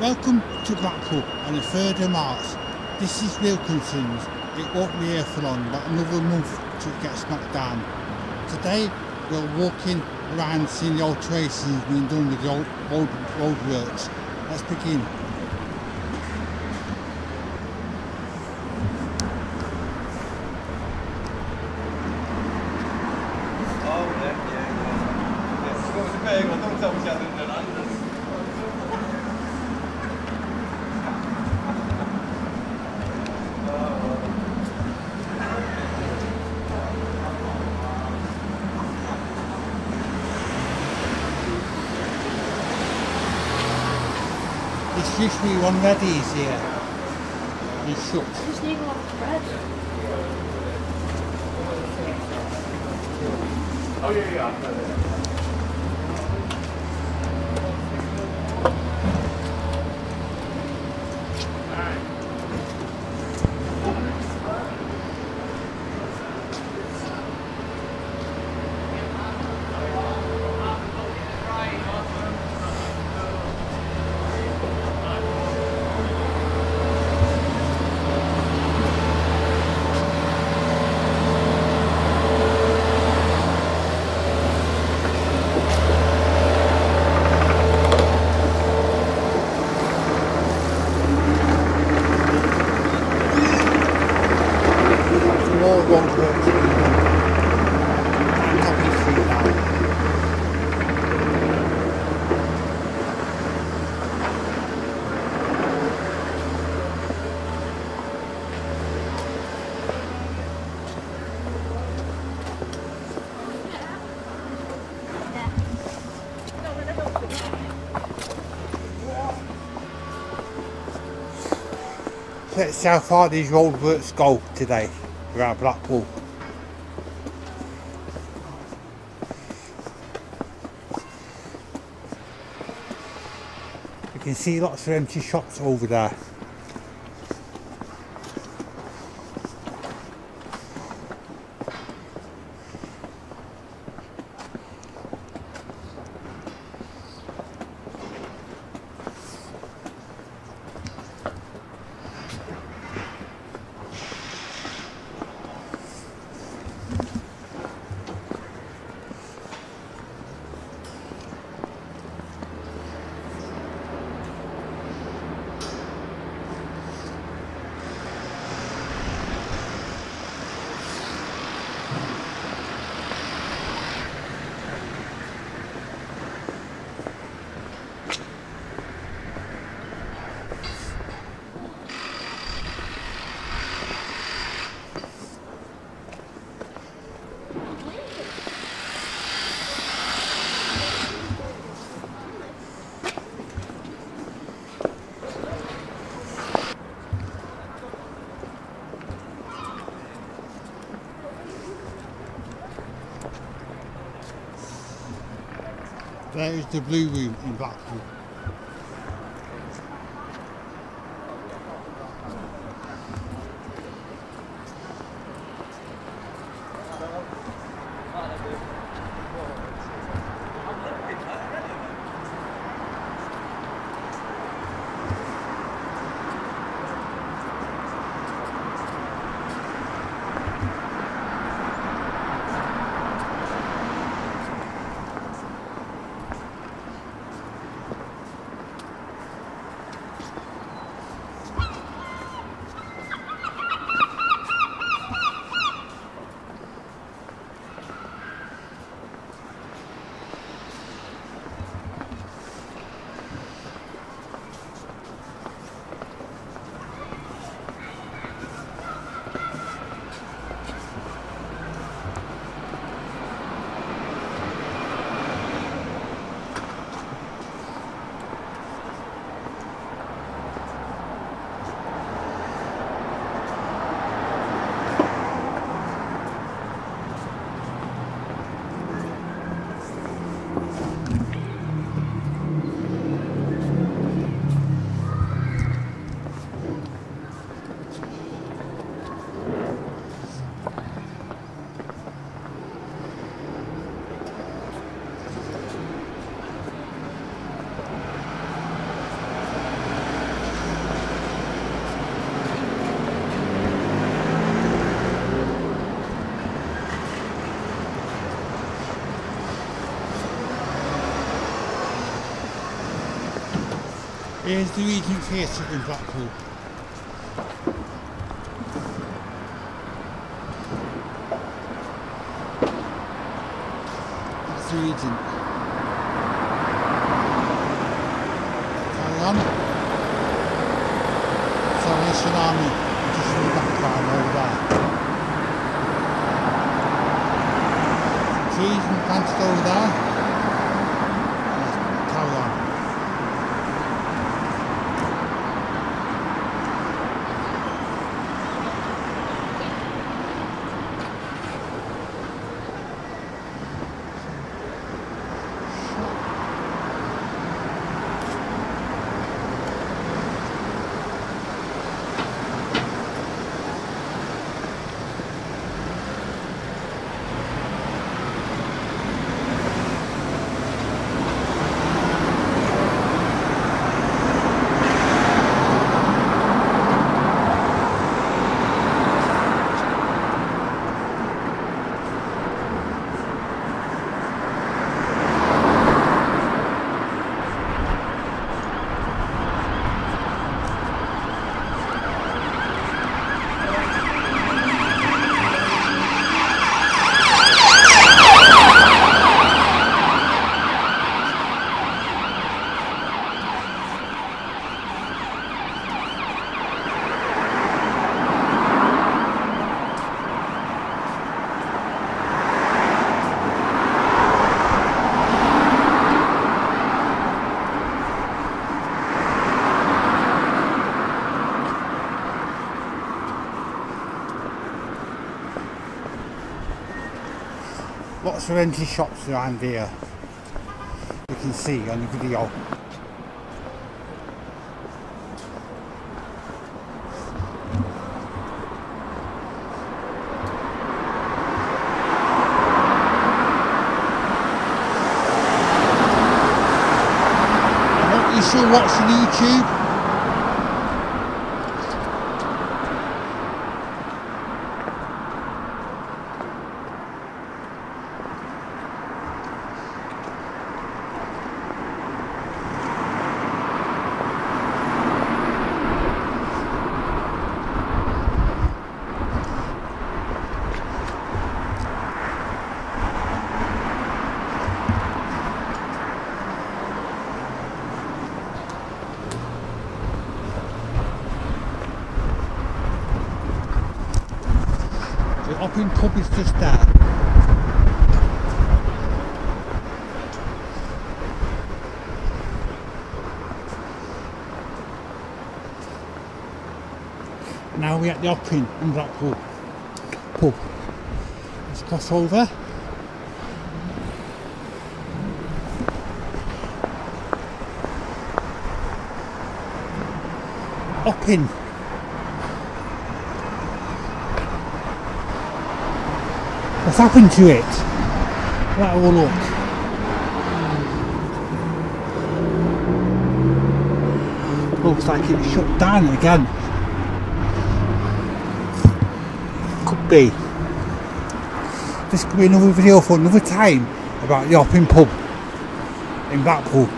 Welcome to Blackpool on the 3rd of March. This is Wilkinson's. It won't be here for long, but another month to get knocked down. Today we're walking around seeing the alterations being done with the old, old roadworks. Let's begin. It's usually one Reddy's here. It's shut. Just need a lot of bread. Oh yeah, yeah. How far these roadworks go today around Blackpool. You can see lots of empty shops over there. There is the Blue Room in Blackpool. Here's the Regent Theatre in Blackpool. That's the Regent. Carry on. Salvation Army, just in the background over there. Trees and planted over there. Yes, Carry on. Lots of empty shops around here. You can see on the video. I'm you still watching YouTube? The Opping pub is just there. Now we're at the Opping in Blackpool pub. Let's cross over. Opping. What's happened to it? Let have look. Looks like it's shut down again. Could be. This could be another video for another time about the Opping pub in Blackpool.